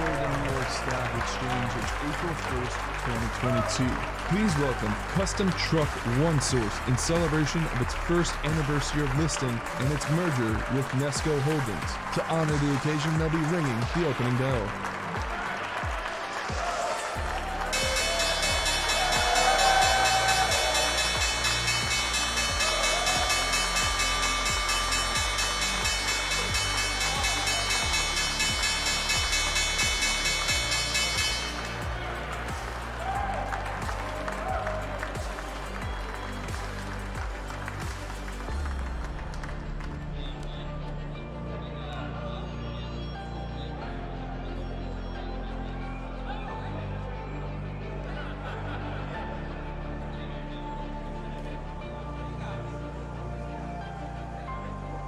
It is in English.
the new york stock exchange April 1st, 2022. Please welcome Custom Truck One Source in celebration of its first anniversary of listing and its merger with Nesco Holdings. To honor the occasion, they'll be ringing the opening bell.